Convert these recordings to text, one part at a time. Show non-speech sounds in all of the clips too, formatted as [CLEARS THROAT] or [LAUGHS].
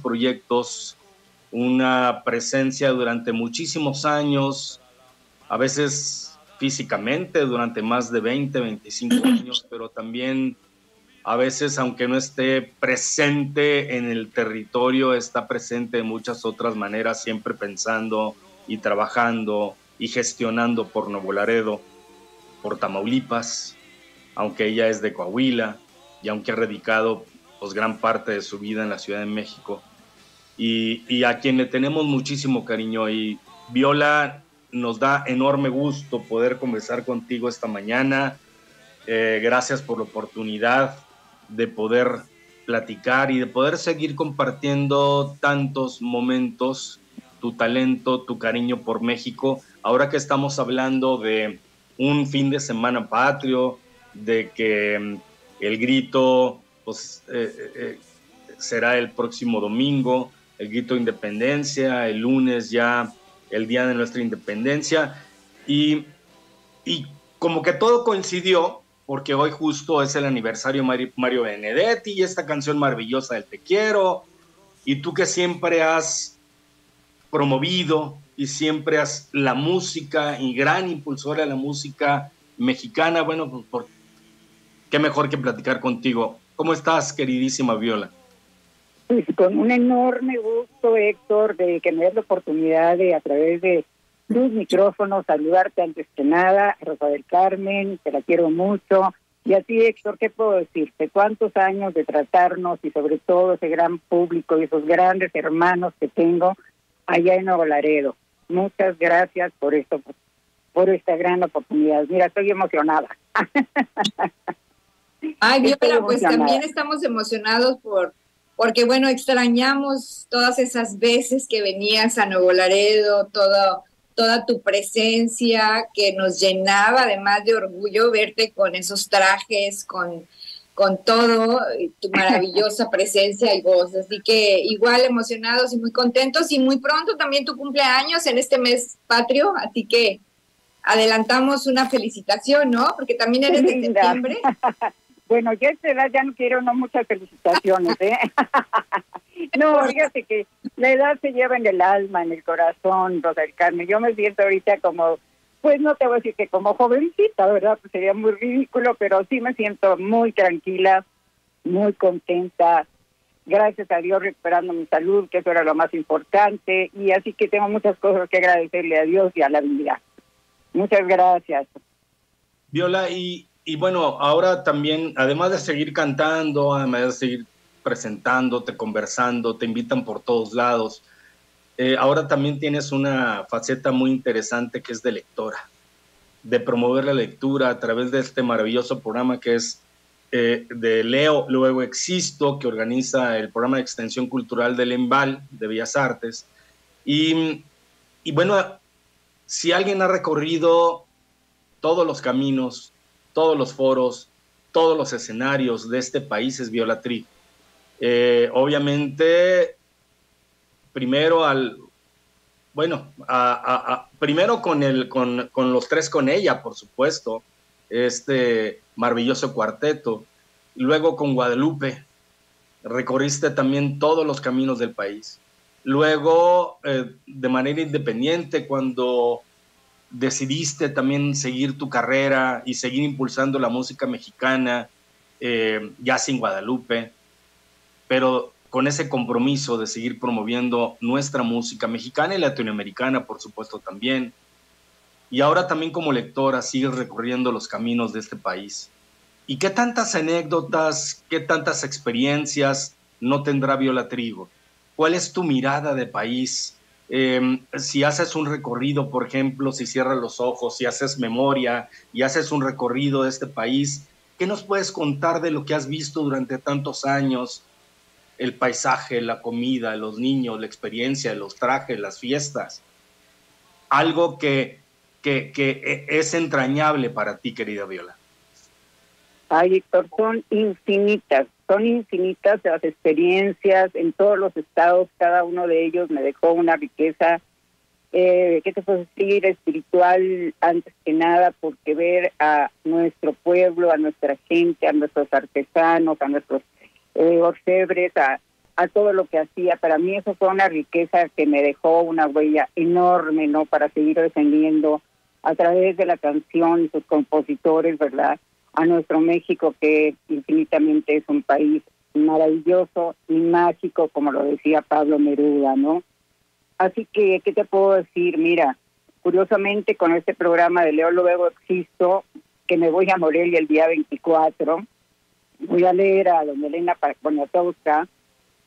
proyectos, una presencia durante muchísimos años, a veces físicamente durante más de 20, 25 [CLEARS THROAT] años, pero también a veces, aunque no esté presente en el territorio, está presente de muchas otras maneras, siempre pensando y trabajando y gestionando por Nuevo Laredo, por Tamaulipas, aunque ella es de Coahuila y aunque ha radicado pues, gran parte de su vida en la Ciudad de México. Y, a quien le tenemos muchísimo cariño. Y Viola, nos da enorme gusto poder conversar contigo esta mañana. Eh, gracias por la oportunidad de poder platicar y de poder seguir compartiendo tantos momentos, tu talento, tu cariño por México. Ahora que estamos hablando de un fin de semana patrio, de que mm, el grito pues, eh, eh, será el próximo domingo, el grito de independencia, el lunes ya el día de nuestra independencia. Y, y como que todo coincidió, porque hoy justo es el aniversario Mario Benedetti y esta canción maravillosa del Te Quiero, y tú que siempre has promovido y siempre has la música y gran impulsora de la música mexicana, bueno, pues qué mejor que platicar contigo. ¿Cómo estás, queridísima Viola? Pues con un enorme gusto, Héctor, de que me des la oportunidad de a través de tus micrófonos saludarte antes que nada, Rosa del Carmen, te la quiero mucho. Y así, Héctor, ¿qué puedo decirte? ¿Cuántos años de tratarnos y sobre todo ese gran público y esos grandes hermanos que tengo allá en Nuevo Laredo? Muchas gracias por esto, por esta gran oportunidad. Mira, estoy emocionada. [LAUGHS] Ay, Viola, pues también estamos emocionados por porque bueno, extrañamos todas esas veces que venías a Nuevo Laredo, todo, toda tu presencia que nos llenaba además de orgullo verte con esos trajes, con, con todo, tu maravillosa [LAUGHS] presencia y voz. Así que igual emocionados y muy contentos y muy pronto también tu cumpleaños en este mes patrio, así que adelantamos una felicitación, ¿no? Porque también eres de [LAUGHS] septiembre. [LAUGHS] Bueno, ya esta edad ya no quiero no muchas felicitaciones, ¿eh? [LAUGHS] no, fíjate que la edad se lleva en el alma, en el corazón, Rosa del Carmen. Yo me siento ahorita como, pues no te voy a decir que como jovencita, ¿verdad? Pues sería muy ridículo, pero sí me siento muy tranquila, muy contenta. Gracias a Dios recuperando mi salud, que eso era lo más importante. Y así que tengo muchas cosas que agradecerle a Dios y a la vida. Muchas gracias. Viola, y y bueno, ahora también, además de seguir cantando, además de seguir presentándote, conversando, te invitan por todos lados. Eh, ahora también tienes una faceta muy interesante que es de lectora, de promover la lectura a través de este maravilloso programa que es eh, de Leo, luego Existo, que organiza el programa de extensión cultural del EMBAL de Bellas Artes. Y, y bueno, si alguien ha recorrido todos los caminos, todos los foros, todos los escenarios de este país es Violatri. Eh, obviamente, primero al, bueno, primero con, el, con, con, los tres con ella, por supuesto, este maravilloso cuarteto, luego con Guadalupe, recorriste también todos los caminos del país. Luego, eh, de manera independiente, cuando decidiste también seguir tu carrera y seguir impulsando la música mexicana, eh, ya sin Guadalupe, pero con ese compromiso de seguir promoviendo nuestra música mexicana y latinoamericana, por supuesto, también. Y ahora también como lectora sigues recorriendo los caminos de este país. ¿Y qué tantas anécdotas, qué tantas experiencias no tendrá Viola Trigo? ¿Cuál es tu mirada de país? Em, si haces un recorrido, por ejemplo, si cierras los ojos, si haces memoria y haces un recorrido de este país, ¿qué nos puedes contar de lo que has visto durante tantos años? El paisaje, la comida, los niños, la experiencia, los trajes, las fiestas. Algo que, que, que es entrañable para ti, querida Viola. Ay, Héctor, son infinitas, son infinitas las experiencias en todos los estados, cada uno de ellos me dejó una riqueza, eh, ¿qué te puedo decir? Espiritual antes que nada, porque ver a nuestro pueblo, a nuestra gente, a nuestros artesanos, a nuestros eh, orfebres, a, a todo lo que hacía. Para mí eso fue una riqueza que me dejó una huella enorme, ¿no? Para seguir defendiendo a través de la canción y sus compositores, ¿verdad? A nuestro México, que infinitamente es un país maravilloso y mágico, como lo decía Pablo Neruda, ¿no? Así que, ¿qué te puedo decir? Mira, curiosamente con este programa de Leo Luego Existo, que me voy a Morelia el día 24, voy a leer a doña Elena Poniatowska,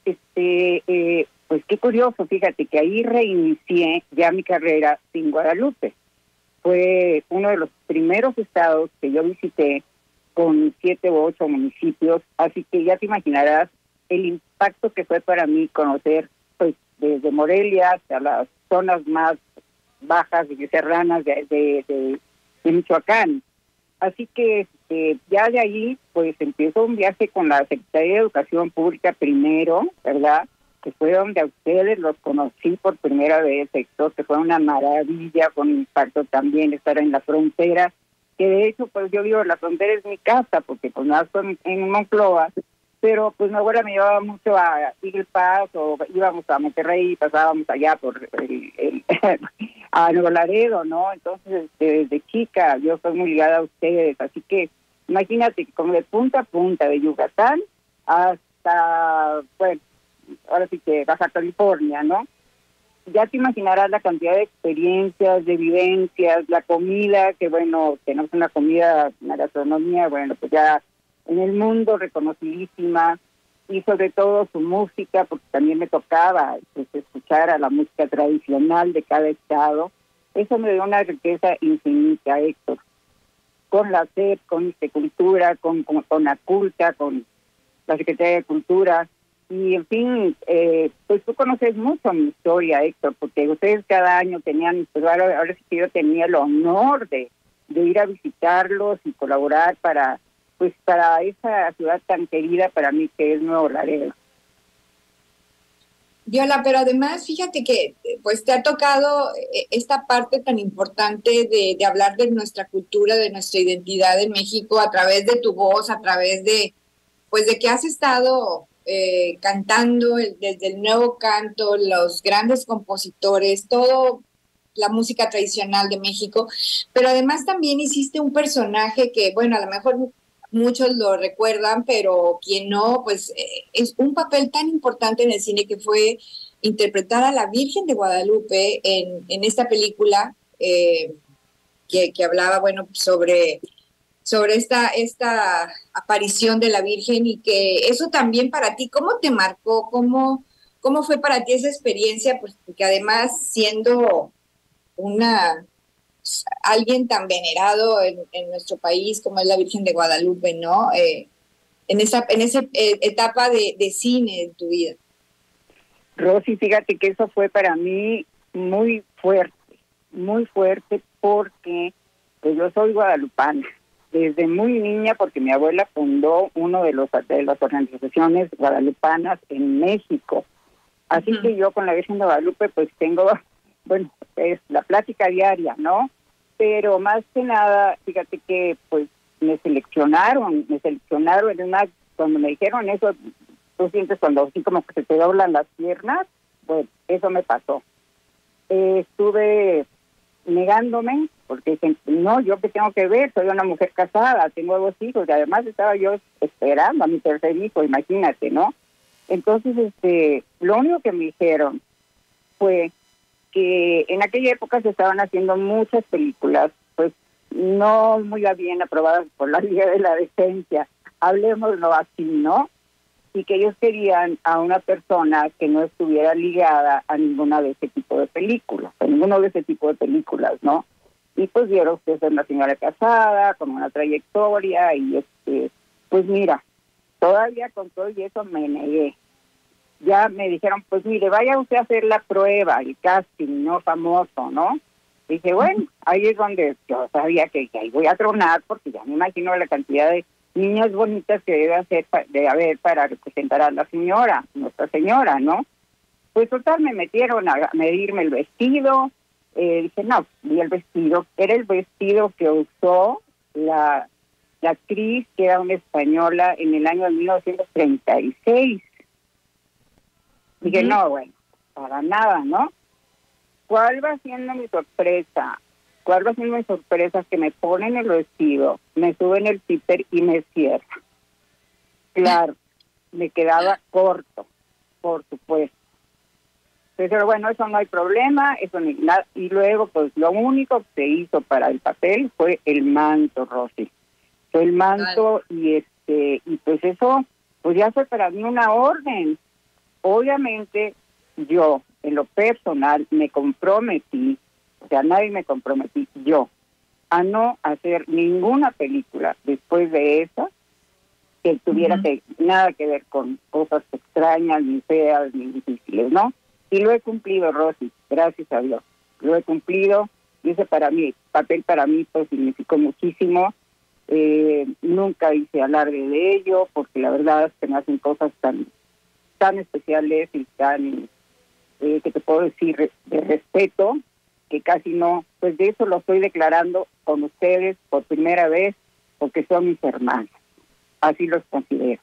este, eh, pues qué curioso, fíjate que ahí reinicié ya mi carrera sin Guadalupe. Fue uno de los primeros estados que yo visité con siete u ocho municipios, así que ya te imaginarás el impacto que fue para mí conocer pues desde Morelia hasta las zonas más bajas y serranas de, de, Michoacán. Así que este, ya de ahí, pues empiezo un viaje con la Secretaría de Educación Pública primero, ¿verdad? Que fue donde a ustedes los conocí por primera vez, Héctor, que fue una maravilla, con impacto también estar en la frontera que de hecho pues yo vivo en la frontera es mi casa porque pues nací en, en Moncloa pero pues mi abuela me llevaba mucho a Eagle Pass o íbamos a Monterrey pasábamos allá por el, [LAUGHS] a Nuevo Laredo, ¿no? Entonces este, desde chica yo soy muy ligada a ustedes, así que imagínate como de punta a punta de Yucatán hasta, bueno, ahora sí que Baja California, ¿no? Ya te imaginarás la cantidad de experiencias, de vivencias, la comida, que bueno, tenemos una comida, una gastronomía, bueno, pues ya en el mundo reconocidísima, y sobre todo su música, porque también me tocaba pues, escuchar a la música tradicional de cada estado. Eso me dio una riqueza infinita, Héctor. Con la SEP, con Cultura, con, con, con la Culta, con la Secretaría de Cultura, y en fin, eh, pues tú conoces mucho mi historia, Héctor, porque ustedes cada año tenían, pues ahora, ahora sí que yo tenía el honor de, de ir a visitarlos y colaborar para, pues para esa ciudad tan querida para mí que es Nuevo Laredo. Viola, pero además fíjate que pues te ha tocado eh, esta parte tan importante de, de hablar de nuestra cultura, de nuestra identidad en México a través de tu voz, a través de pues de que has estado eh, cantando desde el nuevo canto, los grandes compositores, todo la música tradicional de México, pero además también hiciste un personaje que, bueno, a lo mejor muchos lo recuerdan, pero quien no, pues eh, es un papel tan importante en el cine que fue interpretar a la Virgen de Guadalupe en, en esta película eh, que, que, hablaba, bueno, sobre sobre esta, esta aparición de la Virgen y que eso también para ti, ¿cómo te marcó? ¿Cómo, cómo fue para ti esa experiencia? Pues porque además siendo una alguien tan venerado en, nuestro país como es la Virgen de Guadalupe, ¿no? Eh, en esa, en esa eh, etapa de, de cine en tu vida. Rosy, fíjate que eso fue para mí muy fuerte, muy fuerte porque pues yo soy guadalupana desde muy niña porque mi abuela fundó uno de los de las organizaciones guadalupanas en México. Así que yo con la Virgen de Guadalupe pues tengo, [LAUGHS] bueno, es la plática diaria, ¿no? Pero más que nada, fíjate que pues me seleccionaron, me seleccionaron, en una, cuando me dijeron eso, tú sientes cuando así como que se te doblan las piernas, pues eso me pasó. Eh, estuve negándome, porque dicen, no, yo que tengo que ver, soy una mujer casada, tengo dos hijos, y además estaba yo esperando a mi tercer hijo, imagínate, ¿no? Entonces, este, lo único que me dijeron fue que en aquella época se estaban haciendo muchas películas, pues no muy bien aprobadas por la Liga de la Decencia, hablemoslo así, ¿no? Y que ellos querían a una persona que no estuviera ligada a ninguna de ese tipo de películas, a ninguno de ese tipo de películas, ¿no? Y pues vieron que es una señora casada, con una trayectoria, y este, pues mira, todavía con todo y eso me negué. Ya me dijeron, pues mire, vaya usted a hacer la prueba, el casting, no famoso, ¿no? Dije, bueno, ahí es donde yo sabía que, que ahí voy a tronar, porque ya me imagino la cantidad de niñas bonitas que debe hacer de haber para representar a la señora, nuestra señora, ¿no? Pues total me metieron a medirme el vestido, eh, dije, no, vi el vestido, era el vestido que usó la, la actriz que era una española en el año de 1936. Dije, no, bueno, para nada, ¿no? ¿Cuál va siendo mi sorpresa? ¿Cuál va siendo mi sorpresa? Que me ponen el vestido, me suben el zipper y me cierran. Claro, me quedaba corto, por supuesto. Pero bueno, eso no hay problema, eso ni nada. Y luego, pues lo único que se hizo para el papel fue el manto, Rosy. Fue el manto y este, y pues eso, pues ya fue para mí una orden. Obviamente, yo, en lo personal, me comprometí, o sea, nadie me comprometí, yo, a no hacer ninguna película después de esa que tuviera que, nada que ver con cosas extrañas, ni feas, ni difíciles, ¿no? Y lo he cumplido, Rosy, gracias a Dios. Lo he cumplido y ese para mí, papel para mí pues significó muchísimo. Eh, nunca hice alarde de ello porque la verdad es que me hacen cosas tan, tan especiales y tan, eh, que te puedo decir, de respeto, que casi no, pues de eso lo estoy declarando con ustedes por primera vez porque son mis hermanos. Así los considero.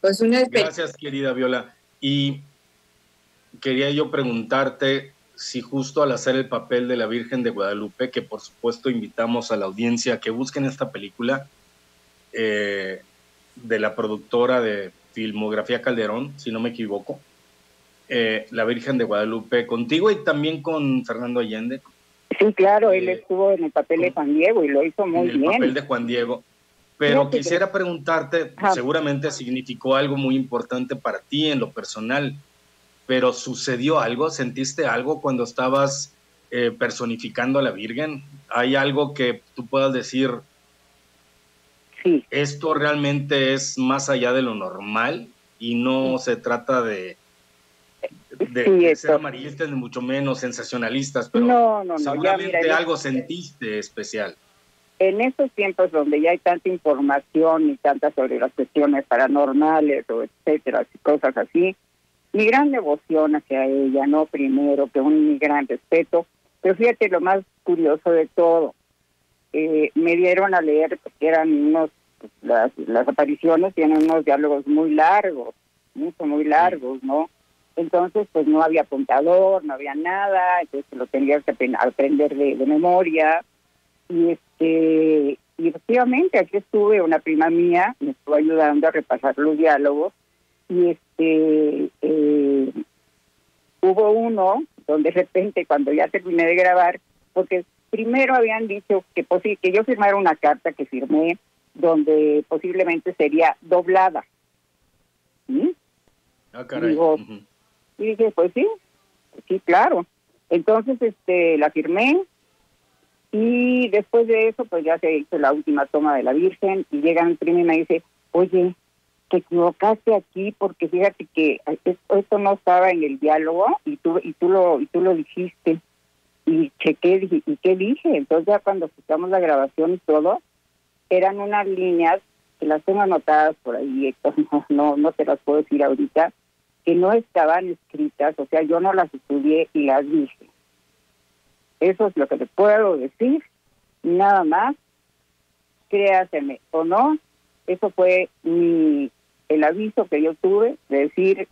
Pues una Gracias, querida Viola. Y quería yo preguntarte si justo al hacer el papel de la Virgen de Guadalupe, que por supuesto invitamos a la audiencia a que busquen esta película eh, de la productora de Filmografía Calderón, si no me equivoco, eh, la Virgen de Guadalupe, contigo y también con Fernando Allende. Sí, claro, él eh, estuvo en el papel de Juan Diego y lo hizo muy bien. En el papel de Juan Diego. Pero quisiera preguntarte, seguramente significó algo muy importante para ti en lo personal pero ¿sucedió algo? ¿Sentiste algo cuando estabas eh, personificando a la Virgen? ¿Hay algo que tú puedas decir? Sí. Esto realmente es más allá de lo normal y no se trata de, de, ser amarillistas ni mucho menos sensacionalistas, pero no, no, no. seguramente algo sentiste especial. En esos tiempos donde ya hay tanta información y tanta sobre las cuestiones paranormales o etcétera, cosas así, mi gran devoción hacia ella, no primero que un mi gran respeto, pero fíjate lo más curioso de todo, eh, me dieron a leer, porque eran unos, las, las apariciones tienen unos diálogos muy largos, mucho, muy largos, ¿no? Entonces, pues no había apuntador, no había nada, entonces lo tenías que aprender de, de memoria. Y este y efectivamente aquí estuve, una prima mía me estuvo ayudando a repasar los diálogos y este eh, hubo uno donde de repente cuando ya terminé de grabar, porque primero habían dicho que, que yo firmara una carta que firmé donde posiblemente sería doblada. Ah, caray. Y dije, pues sí, sí, claro. Entonces este la firmé. Y después de eso pues ya se hizo la última toma de la Virgen y llega mi prima y me dice, oye, te equivocaste aquí porque fíjate que esto no estaba en el diálogo y tú y tú lo y tú lo dijiste y chequé y qué dije entonces ya cuando escuchamos la grabación y todo eran unas líneas que las tengo anotadas por ahí [LAUGHS] no, no no te las puedo decir ahorita que no estaban escritas o sea yo no las estudié y las dije. Eso es lo que te puedo decir nada más créaseme o no eso fue mi el aviso que yo tuve de decir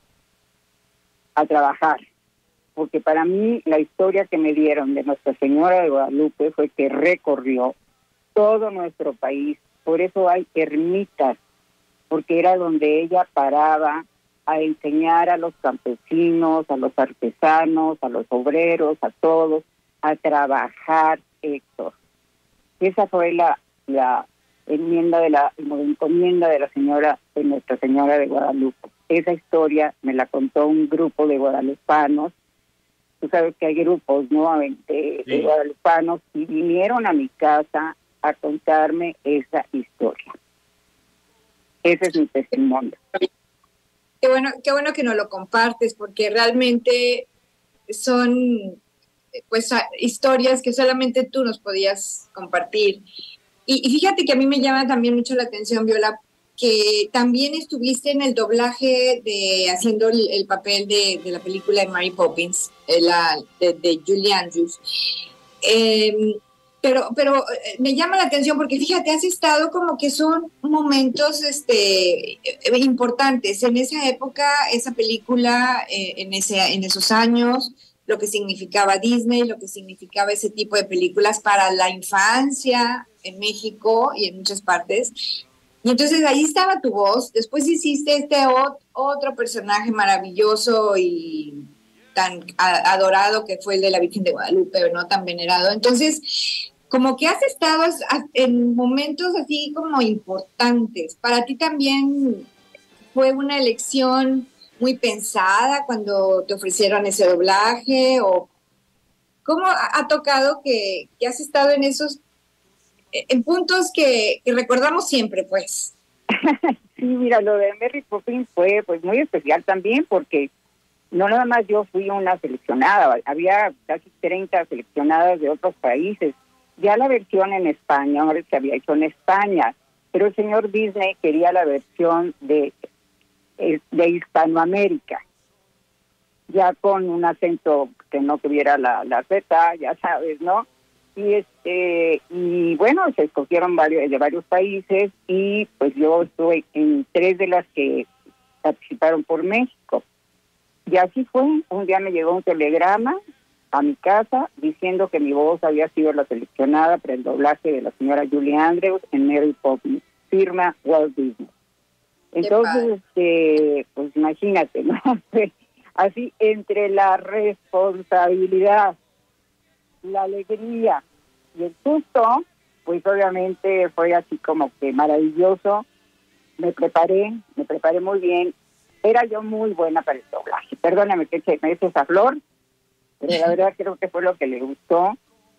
a trabajar, porque para mí la historia que me dieron de Nuestra Señora de Guadalupe fue que recorrió todo nuestro país, por eso hay ermitas, porque era donde ella paraba a enseñar a los campesinos, a los artesanos, a los obreros, a todos, a trabajar, Héctor. Esa fue la, la, enmienda de la encomienda de la señora de Nuestra Señora de Guadalupe. Esa historia me la contó un grupo de guadalupanos. Tú sabes que hay grupos, ¿no? De, guadalupanos y vinieron a mi casa a contarme esa historia. Ese es mi testimonio. Qué bueno, qué bueno que nos lo compartes, porque realmente son pues historias que solamente tú nos podías compartir. Y, fíjate que a mí me llama también mucho la atención, Viola, que también estuviste en el doblaje de haciendo el, papel de, la película de Mary Poppins, eh, de, Julie Andrews. Pero, pero eh, me llama la atención porque fíjate, has estado como que son momentos este, eh, importantes. En esa época, esa película, eh, en, ese, en esos años, lo que significaba Disney, lo que significaba ese tipo de películas para la infancia en México y en muchas partes. Y entonces ahí estaba tu voz. Después hiciste este otro personaje maravilloso y tan adorado que fue el de la Virgen de Guadalupe, ¿no? Tan venerado. Entonces, como que has estado en momentos así como importantes. Para ti también fue una elección muy pensada cuando te ofrecieron ese doblaje o cómo ha tocado que, has estado en esos en puntos que, recordamos siempre, pues. [LAUGHS] sí, mira, lo de Mary Poppins fue pues muy especial también porque no nada más yo fui una seleccionada, había casi 30 seleccionadas de otros países ya la versión en español se había hecho en España, pero el señor Disney quería la versión de, eh, de Hispanoamérica, ya con un acento que no tuviera la, la Z, ya sabes, ¿no? Y este y bueno, se escogieron varios de varios países y pues yo estuve en tres de las que participaron por México. Y así fue, un día me llegó un telegrama a mi casa diciendo que mi voz había sido la seleccionada para el doblaje de la señora Julie Andrews en Mary Poppins, firma Walt Disney. Entonces, este, pues imagínate, ¿no? [LAUGHS] Así entre la responsabilidad, la alegría y el susto, pues obviamente fue así como que maravilloso. Me preparé, me preparé muy bien. Era yo muy buena para el doblaje. Perdóname que me hice esa flor, la verdad creo que fue lo que le gustó,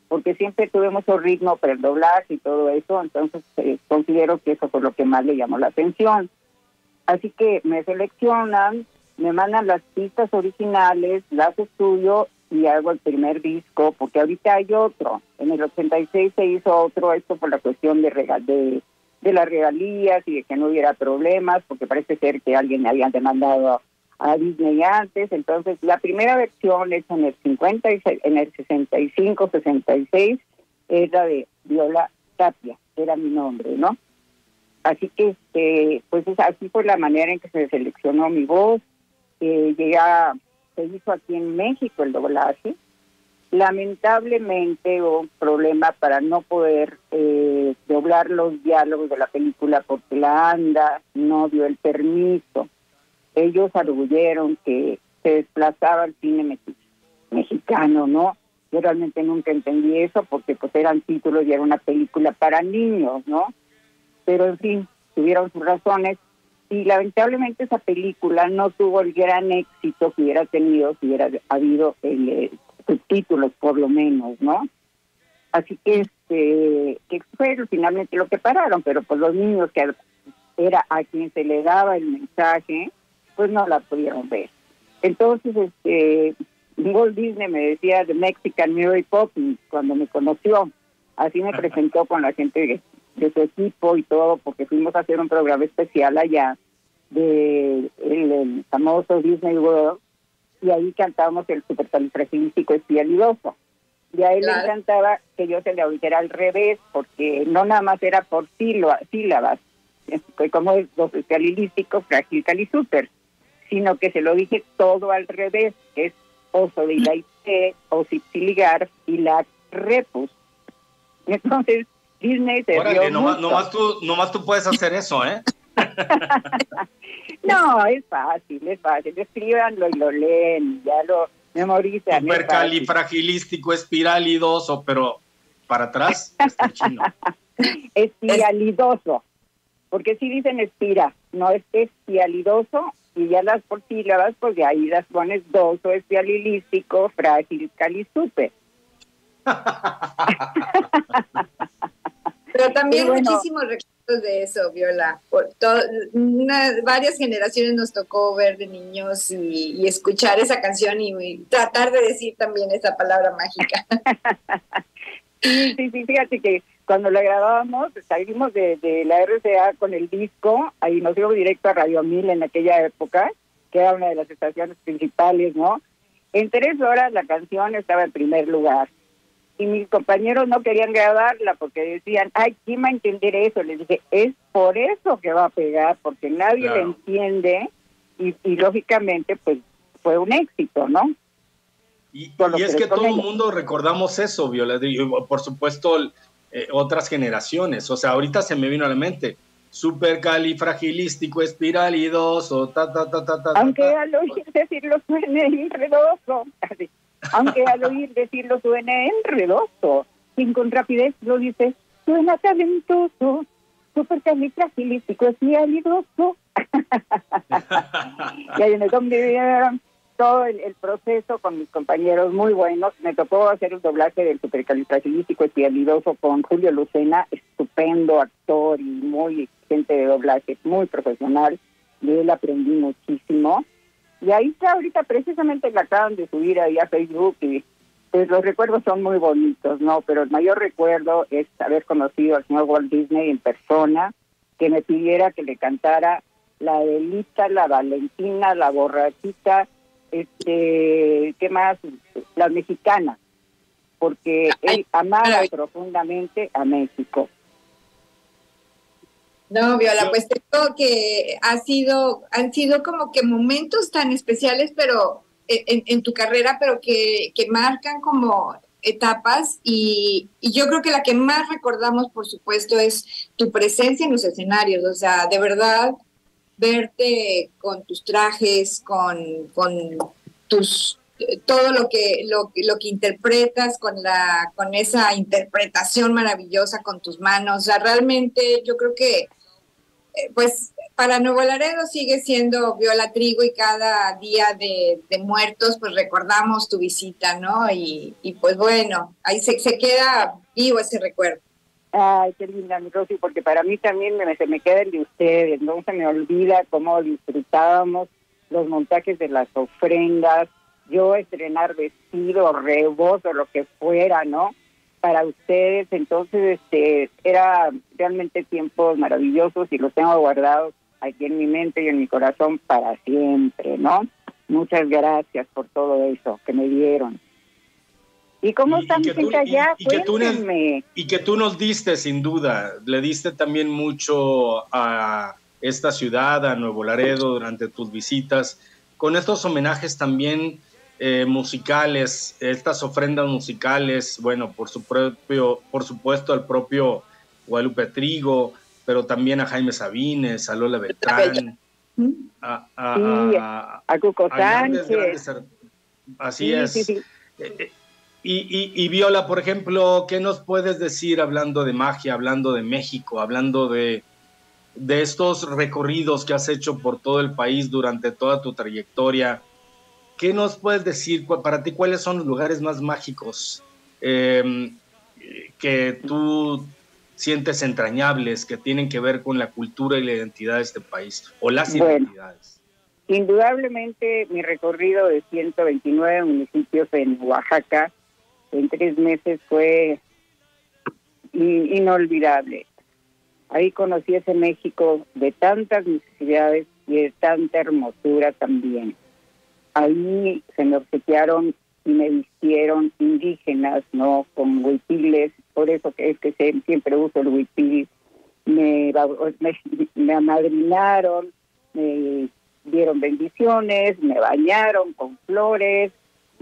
porque siempre tuvimos un ritmo para el doblaje y todo eso, entonces eh, considero que eso fue lo que más le llamó la atención. Así que me seleccionan, me mandan las pistas originales, las estudio y hago el primer disco, porque ahorita hay otro. En el 86 se hizo otro, esto por la cuestión de, de, de las regalías y de que no hubiera problemas, porque parece ser que alguien me había demandado a Disney antes, entonces la primera versión es en el 50 en el 65 66 es la de Viola Tapia, era mi nombre, ¿no? Así que este pues así fue la manera en que se seleccionó mi voz, llega se hizo aquí en México el doblaje. Lamentablemente hubo un problema para no poder eh, doblar los diálogos de la película porque la ANDA no dio el permiso ellos arguyeron que se desplazaba el cine mexicano, ¿no? Yo realmente nunca entendí eso porque pues eran títulos y era una película para niños, ¿no? Pero en fin, tuvieron sus razones y lamentablemente esa película no tuvo el gran éxito que hubiera tenido si hubiera habido el, eh, subtítulos por lo menos, ¿no? Así que este que fue finalmente lo que pararon, pero pues los niños que era a quien se le daba el mensaje, pues no la pudieron ver. Entonces, este, Walt Disney me decía de Mexican Mary Poppins cuando me conoció. Así me presentó con la gente de, su equipo y todo, porque fuimos a hacer un programa especial allá de el, famoso Disney World y ahí cantábamos el supercalifragilístico espialidoso. Y a él le encantaba que yo se le oyera al revés, porque no nada más era por sílabas, [LAUGHS] como los espialilísticos, frágil, cal y super sino que se lo dije todo al revés, que es oso de ilaite, osipsiligar y la repus. Entonces, Disney se Órale, nomás, nomás, tú, nomás tú puedes hacer eso, ¿eh? [LAUGHS] no, es fácil, es fácil. Escríbanlo y lo leen, ya lo memorizan. Supercalifragilístico espiralidoso, pero para atrás está chino. [LAUGHS] Espiralidoso, porque si dicen espira, no es espialidoso y ya las por sílabas, pues de ahí las pones dos o espialilístico, frágil, calisupe. Pero también muchísimos recuerdos de eso, Viola. Por varias generaciones nos tocó ver de niños y, escuchar esa canción y, tratar de decir también esa palabra mágica. [LAUGHS] sí, sí, sí, fíjate que cuando la grabábamos, salimos de, la RCA con el disco, ahí nos fuimos directo a Radio Mil en aquella época, que era una de las estaciones principales, ¿no? En tres horas la canción estaba en primer lugar. y mis compañeros no querían grabarla porque decían, ay, ¿quién va a entender eso? Les dije, es por eso que va a pegar, porque nadie le entiende y, lógicamente pues fue un éxito, ¿no? Y, es que todo el mundo recordamos eso, Viola, por supuesto eh, otras generaciones, o sea, ahorita se me vino a la mente, supercalifragilístico espiralidoso, ta, ta, ta, ta, ta. Aunque al oír decirlo suene enredoso, [LAUGHS] aunque al oír decirlo suene enredoso, sin con rapidez lo dice, suena talentoso, supercalifragilístico espiralidoso. [LAUGHS] y ahí me todo el, proceso con mis compañeros muy buenos. Me tocó hacer el doblaje del supercalifragilístico espiralidoso con Julio Lucena, estupendo actor y muy gente de doblaje, muy profesional. De él aprendí muchísimo. Y ahí está ahorita precisamente la acaban de subir ahí a Facebook y pues los recuerdos son muy bonitos, ¿no? Pero el mayor recuerdo es haber conocido al señor Walt Disney en persona, que me pidiera que le cantara la Delita, la Valentina, la Borrachita, este, ¿qué más? Las mexicanas, porque él amaba profundamente a México. No, Viola, pues creo que ha sido, han sido como que momentos tan especiales, pero en, tu carrera, pero que, que marcan como etapas y, y, yo creo que la que más recordamos, por supuesto, es tu presencia en los escenarios. O sea, de verdad, verte con tus trajes, con, con tus todo lo que lo, lo, que interpretas con la con esa interpretación maravillosa con tus manos, o sea, realmente yo creo que eh, pues para Nuevo Laredo sigue siendo Viola Trigo y cada día de, muertos pues recordamos tu visita, ¿no? Y, y pues bueno, ahí se, se queda vivo ese recuerdo. Ay, qué linda, mi Rosy, porque para mí también me, se me queda el de ustedes, no se me olvida cómo disfrutábamos los montajes de las ofrendas, yo estrenar vestido, rebozo, lo que fuera, ¿no? Para ustedes, entonces, este, era realmente tiempos maravillosos y los tengo guardados aquí en mi mente y en mi corazón para siempre, ¿no? Muchas gracias por todo eso que me dieron. ¿Y cómo están allá? Y, que tú, y que tú nos diste, sin duda, le diste también mucho a esta ciudad, a Nuevo Laredo, durante tus visitas, con estos homenajes también eh, musicales, estas ofrendas musicales, bueno, por su propio, por supuesto, al propio Guadalupe Trigo, pero también a Jaime Sabines, a Lola Beltrán, a, a, a, Cuco Sánchez. así es. Eh, eh, y, y, Viola, por ejemplo, ¿qué nos puedes decir hablando de magia, hablando de México, hablando de, de estos recorridos que has hecho por todo el país durante toda tu trayectoria? ¿Qué nos puedes decir para ti? ¿Cuáles son los lugares más mágicos em, que tú sientes entrañables, que tienen que ver con la cultura y la identidad de este país o las identidades? Indudablemente mi recorrido de 129 municipios en Oaxaca en tres meses fue inolvidable. Ahí conocí ese México de tantas necesidades y de tanta hermosura también. Ahí se me obsequiaron y me vistieron indígenas, ¿no? Con huipiles, por eso es que siempre uso el huipil. Me, [LAUGHS] me, me amadrinaron, me dieron bendiciones, me bañaron con flores,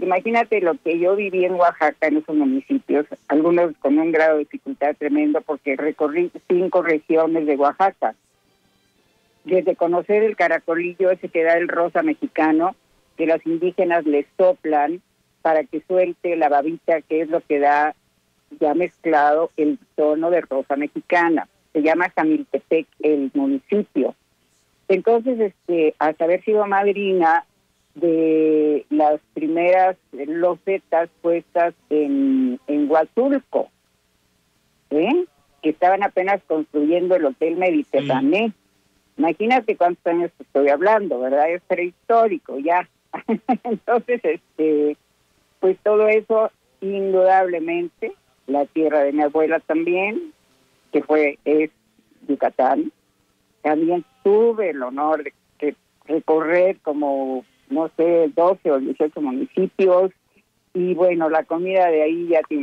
Imagínate lo que yo viví en Oaxaca, en esos municipios, algunos con un grado de dificultad tremendo porque recorrí cinco regiones de Oaxaca. Desde conocer el caracolillo, ese que da el rosa mexicano, que los indígenas le soplan para que suelte la babita, que es lo que da ya mezclado el tono de rosa mexicana. Se llama Jamiltepec el municipio. Entonces, este, hasta haber sido madrina de las primeras losetas puestas en, en Huazulco, ¿eh? que estaban apenas construyendo el Hotel Mediterráneo. Imagínate cuántos años estoy hablando, ¿verdad? Es prehistórico ya. [LAUGHS] Entonces, este, pues todo eso, indudablemente, la tierra de mi abuela también, que fue, es Yucatán. También tuve el honor de recorrer como no sé, 12 o 18 municipios Y bueno, la comida de ahí ya te,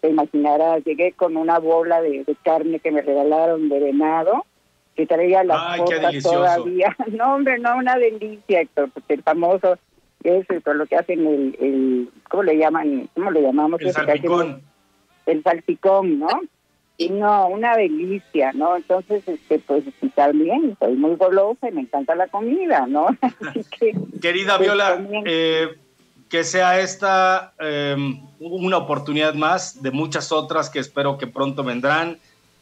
te imaginarás, llegué con una bola de, carne que me regalaron de venado, que traía las cosas todavía. [LAUGHS] No, hombre, no, una delicia, Héctor, porque el famoso es eso, lo que hacen el, el ¿cómo le llaman? ¿Cómo le llamamos? El salpicón. El salpicón, ¿no? No, una delicia, ¿no? Entonces, este, pues también soy muy golosa y me encanta la comida, ¿no? [LAUGHS] Querida pues, Viola, eh, que sea esta em, una oportunidad más de muchas otras que espero que pronto vendrán.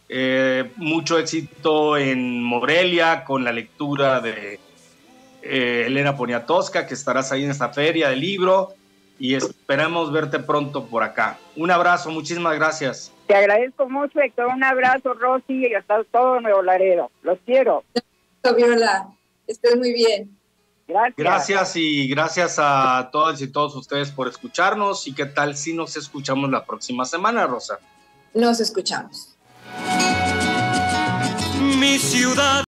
Eh, mucho éxito en Morelia con la lectura de eh, Elena Poniatowska, que estarás ahí en esta feria del libro y esperamos verte pronto por acá. Un abrazo, muchísimas gracias. Te agradezco mucho, Héctor. Un abrazo, Rosy, y hasta todo Nuevo Laredo. Los quiero. Viola, estés muy bien. Gracias. Gracias y gracias a todas y todos ustedes por escucharnos. ¿Y qué tal si nos escuchamos la próxima semana, Rosa? Nos escuchamos. Mi ciudad.